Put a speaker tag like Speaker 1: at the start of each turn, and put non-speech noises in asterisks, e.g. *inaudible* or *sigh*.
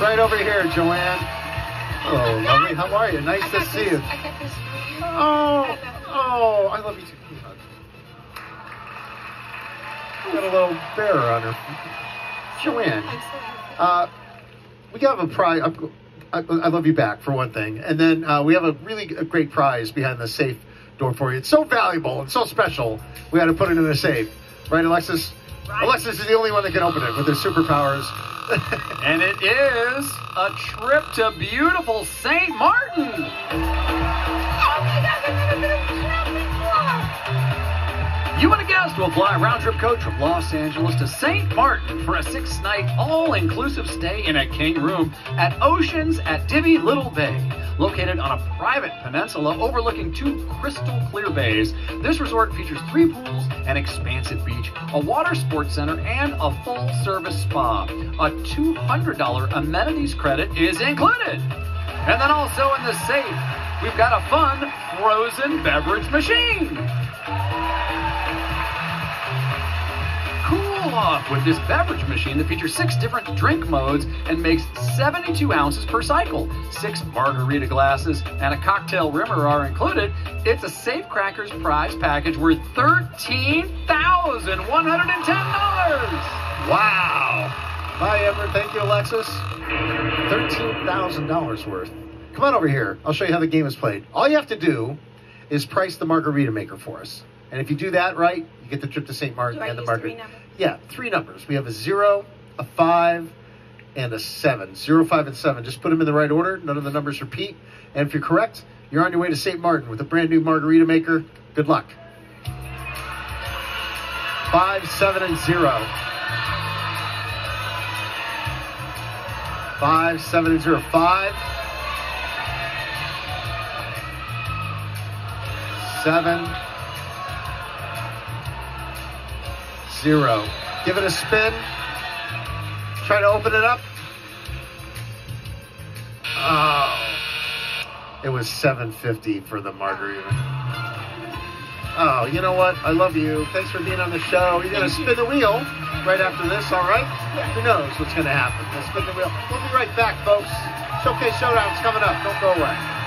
Speaker 1: Right over here, Joanne. Hello, lovely. How are you? Nice to see you. Oh, oh, I love you too. A. Got a little bear on her. Joanne, uh, we have a prize. I, love you back for one thing, and then uh, we have a really g- great prize behind the safe door for you. It's so valuable and so special. We had to put it in a safe, right, Alexis? Alexis is the only one that can open it with her superpowers. *laughs*
Speaker 2: And it is a trip to beautiful St. Martin.
Speaker 3: Oh my God.
Speaker 2: You and a guest will fly a round trip coach from Los Angeles to St. Martin for a six night all inclusive stay in a king room at Oceans at Divi Little Bay. Located on a private peninsula overlooking two crystal clear bays, this resort features three pools, an expansive beach, a water sports center, and a full service spa. A $200 amenities credit is included. And then also in the safe, we've got a fun frozen beverage machine. Off with this beverage machine that features six different drink modes and makes 72 ounces per cycle. Six margarita glasses and a cocktail rimmer are included. It's a Safe Crackers prize package worth $13,110.
Speaker 1: Wow. Bye, Amber. Thank you, Alexis. $13,000 worth. Come on over here. I'll show you how the game is played. All you have to do is price the margarita maker for us. And if you do that right, you get the trip to St. Martin and the
Speaker 3: use
Speaker 1: margarita.
Speaker 3: three numbers?
Speaker 1: Yeah, three numbers. We have a zero, a five, and a seven. Zero, five, and seven. Just put them in the right order. None of the numbers repeat. And if you're correct, you're on your way to St. Martin with a brand new margarita maker. Good luck. Five, seven, and zero. Five, seven, and zero. Five, seven, zero. Give it a spin. Try to open it up. Oh, it was 750 for the margarita. Oh, you know what? I love you. Thanks for being on the show. You're gonna spin the wheel right after this, all right? Who knows what's gonna happen? We'll spin the wheel. We'll be right back, folks. Showcase Showdown's coming up. Don't go away.